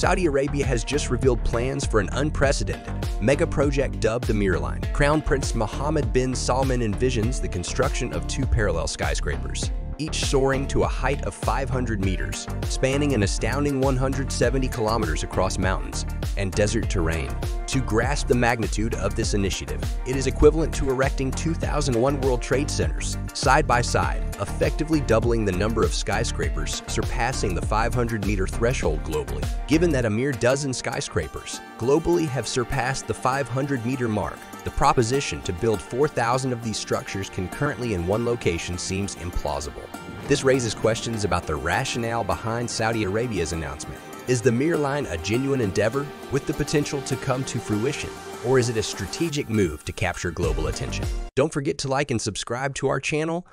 Saudi Arabia has just revealed plans for an unprecedented mega project dubbed the Mirror Line. Crown Prince Mohammed bin Salman envisions the construction of two parallel skyscrapers, each soaring to a height of 500 meters, spanning an astounding 170 kilometers across mountains and desert terrain. To grasp the magnitude of this initiative, it is equivalent to erecting 2001 World Trade Centers, side by side, effectively doubling the number of skyscrapers, surpassing the 500-meter threshold globally. Given that a mere dozen skyscrapers globally have surpassed the 500-meter mark, the proposition to build 4,000 of these structures concurrently in one location seems implausible. This raises questions about the rationale behind Saudi Arabia's announcement. Is the Mirror Line a genuine endeavor with the potential to come to fruition? Or is it a strategic move to capture global attention? Don't forget to like and subscribe to our channel.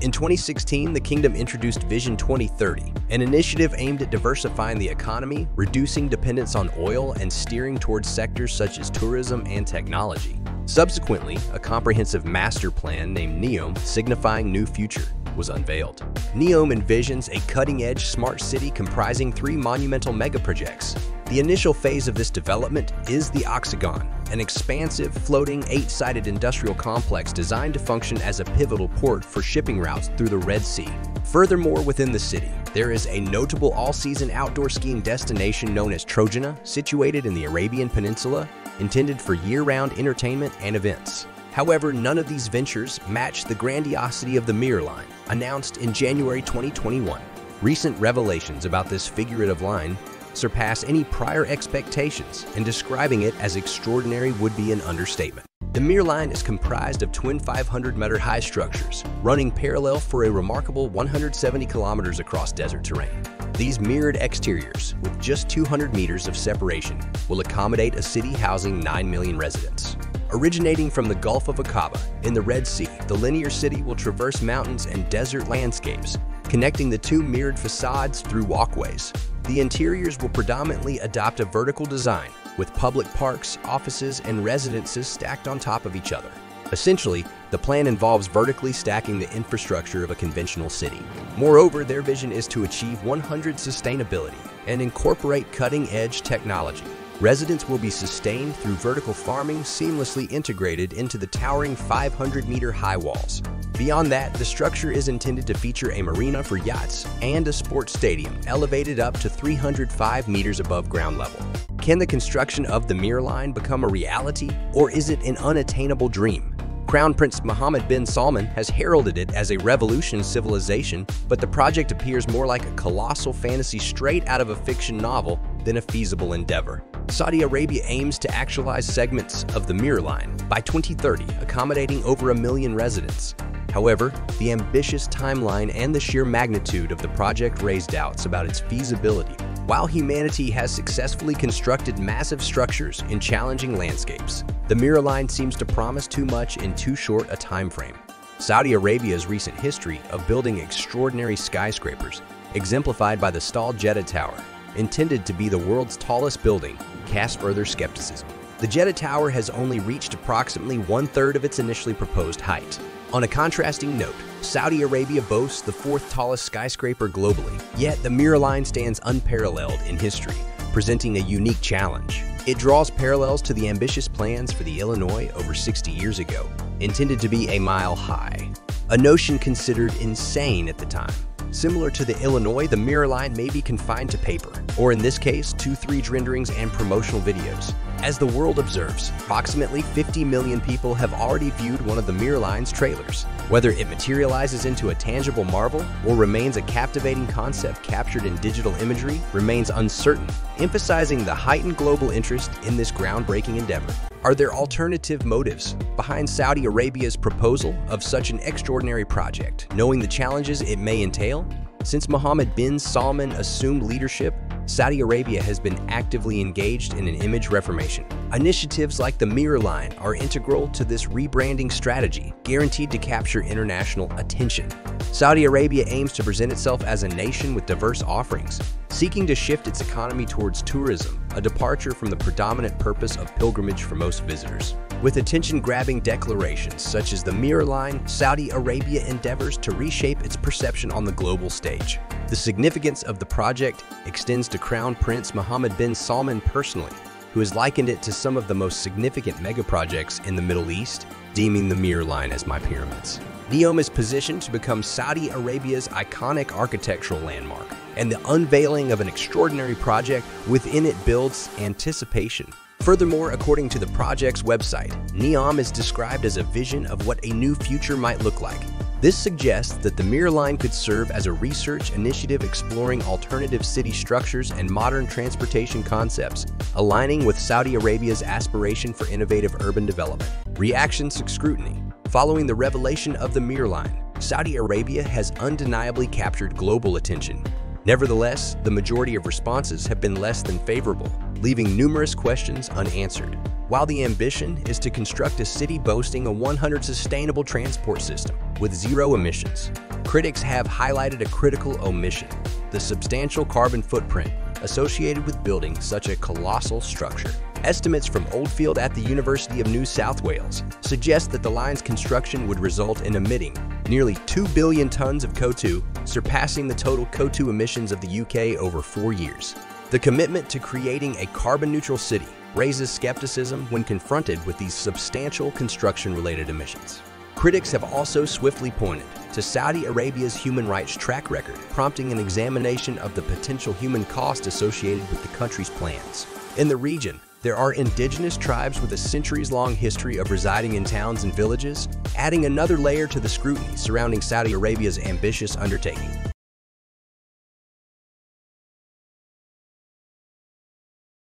In 2016, the kingdom introduced Vision 2030, an initiative aimed at diversifying the economy, reducing dependence on oil, and steering towards sectors such as tourism and technology. Subsequently, a comprehensive master plan named NEOM, signifying New Future, was unveiled. NEOM envisions a cutting-edge smart city comprising three monumental megaprojects. The initial phase of this development is the Oxagon, an expansive, floating, eight-sided industrial complex designed to function as a pivotal port for shipping routes through the Red Sea. Furthermore, within the city, there is a notable all-season outdoor skiing destination known as Trojena, situated in the Arabian Peninsula, intended for year-round entertainment and events. However, none of these ventures match the grandiosity of the Mirror Line, announced in January 2021. Recent revelations about this figurative line surpass any prior expectations, and describing it as extraordinary would be an understatement. The Mirror Line is comprised of twin 500-meter high structures, running parallel for a remarkable 170 kilometers across desert terrain. These mirrored exteriors, with just 200 meters of separation, will accommodate a city housing 9 million residents. Originating from the Gulf of Aqaba in the Red Sea, the linear city will traverse mountains and desert landscapes, connecting the two mirrored facades through walkways. The interiors will predominantly adopt a vertical design, with public parks, offices, and residences stacked on top of each other. Essentially, the plan involves vertically stacking the infrastructure of a conventional city. Moreover, their vision is to achieve 100 sustainability and incorporate cutting-edge technology. Residents will be sustained through vertical farming seamlessly integrated into the towering 500-meter high walls. Beyond that, the structure is intended to feature a marina for yachts and a sports stadium elevated up to 305 meters above ground level. Can the construction of the Mirror Line become a reality, or is it an unattainable dream? Crown Prince Mohammed bin Salman has heralded it as a revolution civilization, but the project appears more like a colossal fantasy straight out of a fiction novel than a feasible endeavor. Saudi Arabia aims to actualize segments of the Mirror Line by 2030, accommodating over a million residents. However, the ambitious timeline and the sheer magnitude of the project raise doubts about its feasibility. While humanity has successfully constructed massive structures in challenging landscapes, the Mirror Line seems to promise too much in too short a time frame. Saudi Arabia's recent history of building extraordinary skyscrapers, exemplified by the stalled Jeddah Tower, intended to be the world's tallest building, cast further skepticism. The Jeddah Tower has only reached approximately one-third of its initially proposed height. On a contrasting note, Saudi Arabia boasts the fourth tallest skyscraper globally, yet the Mirror Line stands unparalleled in history, presenting a unique challenge. It draws parallels to the ambitious plans for the Illinois over 60 years ago, intended to be a mile high, a notion considered insane at the time. Similar to the Illinois, the Mirror Line may be confined to paper, or in this case, 2-3 renderings and promotional videos. As the world observes, approximately 50 million people have already viewed one of the Mirror Line's trailers. Whether it materializes into a tangible marvel or remains a captivating concept captured in digital imagery remains uncertain, emphasizing the heightened global interest in this groundbreaking endeavor. Are there alternative motives behind Saudi Arabia's proposal of such an extraordinary project, knowing the challenges it may entail? Since Mohammed bin Salman assumed leadership, Saudi Arabia has been actively engaged in an image reformation. Initiatives like the Mirror Line are integral to this rebranding strategy, guaranteed to capture international attention. Saudi Arabia aims to present itself as a nation with diverse offerings, seeking to shift its economy towards tourism, a departure from the predominant purpose of pilgrimage for most visitors. With attention-grabbing declarations such as the Mirror Line, Saudi Arabia endeavors to reshape its perception on the global stage. The significance of the project extends to Crown Prince Mohammed bin Salman personally, who has likened it to some of the most significant megaprojects in the Middle East, deeming the Mirror Line as my pyramids. NEOM is positioned to become Saudi Arabia's iconic architectural landmark, and the unveiling of an extraordinary project within it builds anticipation. Furthermore, according to the project's website, NEOM is described as a vision of what a new future might look like. This suggests that the Mirror Line could serve as a research initiative exploring alternative city structures and modern transportation concepts, aligning with Saudi Arabia's aspiration for innovative urban development. Reactions to scrutiny Following the revelation of the Mirror Line, Saudi Arabia has undeniably captured global attention. Nevertheless, the majority of responses have been less than favorable, leaving numerous questions unanswered. While the ambition is to construct a city boasting a 100 sustainable transport system with zero emissions, critics have highlighted a critical omission, the substantial carbon footprint associated with building such a colossal structure. Estimates from Oldfield at the University of New South Wales suggest that the line's construction would result in emitting nearly 2 billion tons of CO2, surpassing the total CO2 emissions of the UK over four years. The commitment to creating a carbon-neutral city raises skepticism when confronted with these substantial construction-related emissions. Critics have also swiftly pointed to Saudi Arabia's human rights track record, prompting an examination of the potential human cost associated with the country's plans. In the region, there are indigenous tribes with a centuries-long history of residing in towns and villages, adding another layer to the scrutiny surrounding Saudi Arabia's ambitious undertaking.